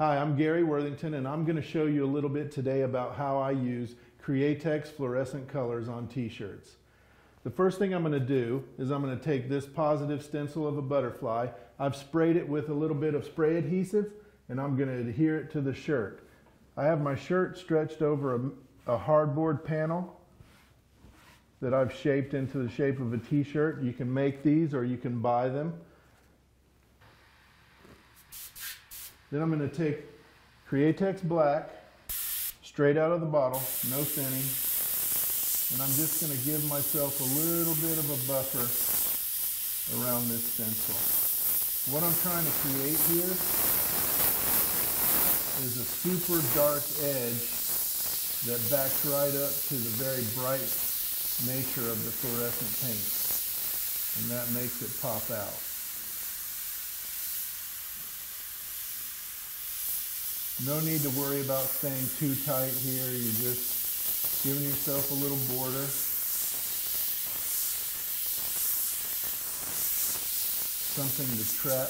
Hi, I'm Gary Worthington and I'm going to show you a little bit today about how I use Createx fluorescent colors on t-shirts. The first thing I'm going to do is I'm going to take this positive stencil of a butterfly. I've sprayed it with a little bit of spray adhesive and I'm going to adhere it to the shirt. I have my shirt stretched over a, a hardboard panel that I've shaped into the shape of a t-shirt. You can make these or you can buy them. Then I'm going to take Createx Black straight out of the bottle, no thinning, and I'm just going to give myself a little bit of a buffer around this stencil. What I'm trying to create here is a super dark edge that backs right up to the very bright nature of the fluorescent paint. And that makes it pop out. No need to worry about staying too tight here. You're just giving yourself a little border. Something to trap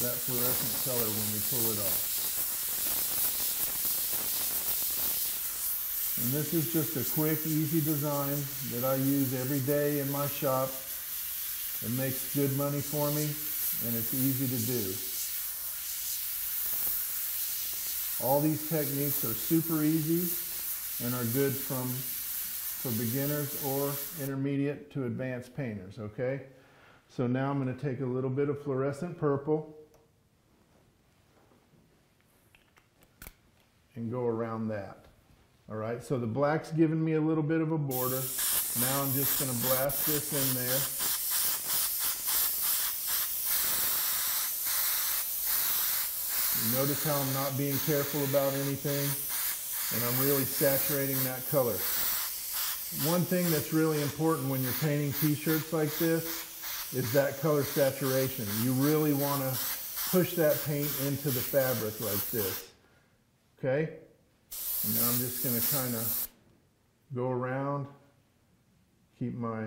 that fluorescent color when we pull it off. And this is just a quick, easy design that I use every day in my shop. It makes good money for me and it's easy to do. All these techniques are super easy and are good from for beginners or intermediate to advanced painters, okay? So now I'm going to take a little bit of fluorescent purple and go around that. All right, so the black's giving me a little bit of a border. Now I'm just going to blast this in there. Notice how I'm not being careful about anything and I'm really saturating that color. One thing that's really important when you're painting t-shirts like this is that color saturation. You really want to push that paint into the fabric like this. Okay? And now I'm just going to kind of go around, keep my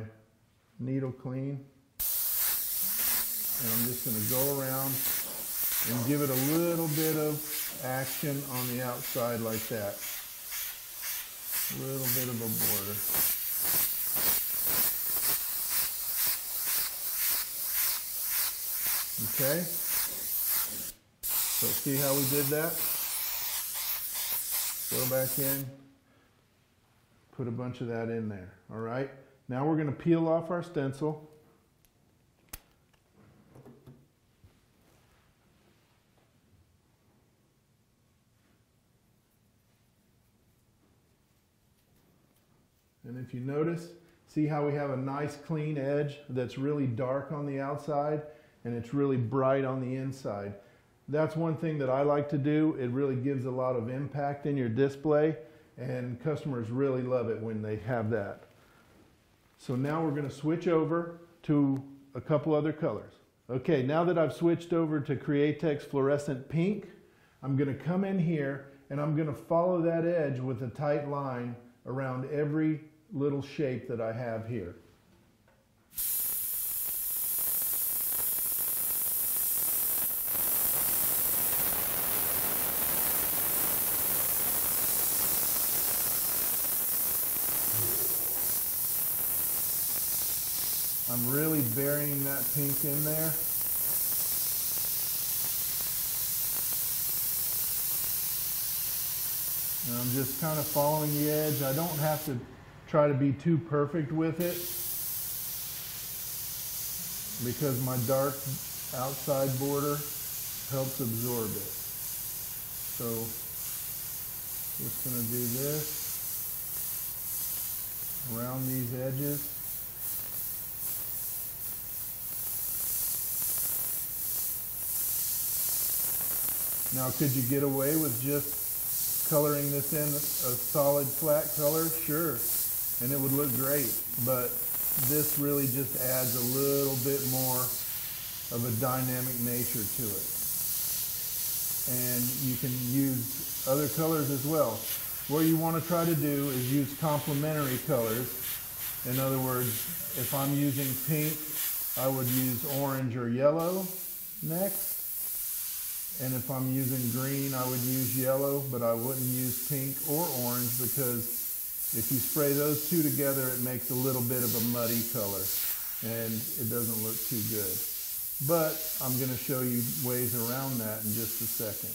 needle clean. And I'm just going to go around and give it a little bit of action on the outside like that. A little bit of a border. Okay? So see how we did that? Go back in, put a bunch of that in there, all right? Now we're gonna peel off our stencil. And if you notice, see how we have a nice clean edge that's really dark on the outside and it's really bright on the inside. That's one thing that I like to do. It really gives a lot of impact in your display and customers really love it when they have that. So now we're going to switch over to a couple other colors. Okay, now that I've switched over to Createx Fluorescent Pink, I'm going to come in here and I'm going to follow that edge with a tight line around every little shape that I have here. I'm really burying that pink in there. And I'm just kind of following the edge. I don't have to try to be too perfect with it because my dark outside border helps absorb it. So just going to do this around these edges. Now could you get away with just coloring this in a solid flat color? Sure and it would look great. But this really just adds a little bit more of a dynamic nature to it. And you can use other colors as well. What you want to try to do is use complementary colors. In other words, if I'm using pink, I would use orange or yellow next. And if I'm using green, I would use yellow, but I wouldn't use pink or orange because if you spray those two together, it makes a little bit of a muddy color and it doesn't look too good. But I'm gonna show you ways around that in just a second.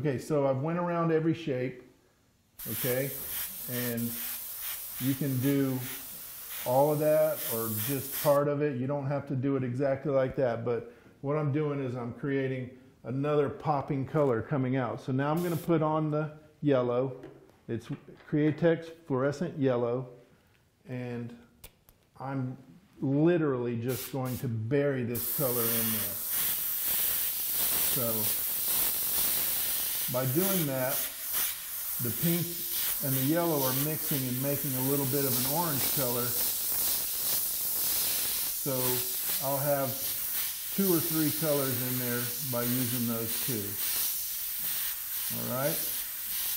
Okay, so I've went around every shape, okay? And you can do all of that or just part of it. You don't have to do it exactly like that, but what I'm doing is I'm creating another popping color coming out. So now I'm gonna put on the yellow. It's Createx fluorescent yellow, and I'm literally just going to bury this color in there. So by doing that, the pink and the yellow are mixing and making a little bit of an orange color. So I'll have two or three colors in there by using those two. All right?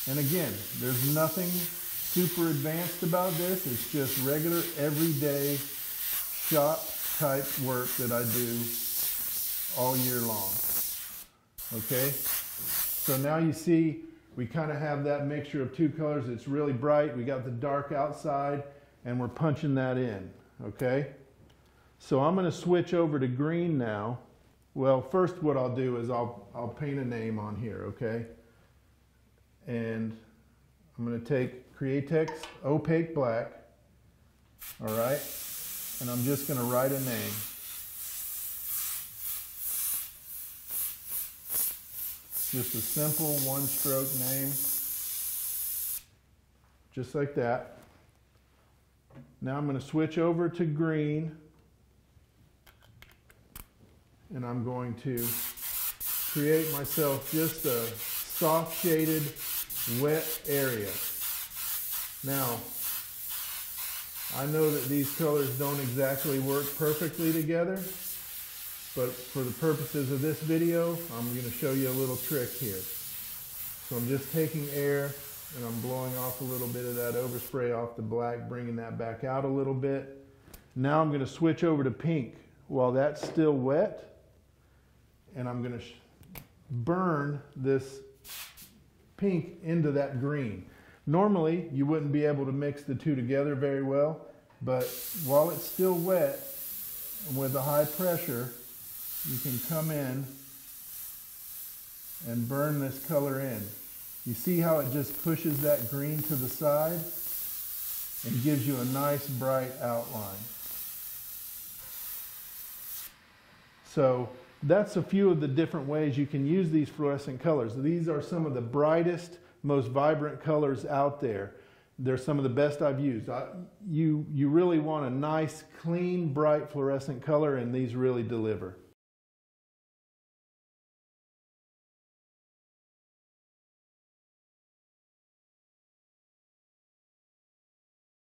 And again, there's nothing super advanced about this. It's just regular, everyday shop type work that I do all year long. Okay? So now you see we kind of have that mixture of two colors. It's really bright. We got the dark outside and we're punching that in. Okay? So I'm going to switch over to green now. Well, first what I'll do is I'll, I'll paint a name on here, okay? And I'm going to take Createx Opaque Black, all right? And I'm just going to write a name. Just a simple one stroke name, just like that. Now I'm going to switch over to green and I'm going to create myself just a soft shaded wet area. Now, I know that these colors don't exactly work perfectly together, but for the purposes of this video, I'm going to show you a little trick here. So I'm just taking air and I'm blowing off a little bit of that overspray off the black, bringing that back out a little bit. Now I'm going to switch over to pink. While that's still wet, and I'm going to burn this pink into that green. Normally, you wouldn't be able to mix the two together very well, but while it's still wet with a high pressure, you can come in and burn this color in. You see how it just pushes that green to the side and gives you a nice bright outline. So that's a few of the different ways you can use these fluorescent colors. These are some of the brightest, most vibrant colors out there. They're some of the best I've used. I, you, you really want a nice, clean, bright fluorescent color, and these really deliver.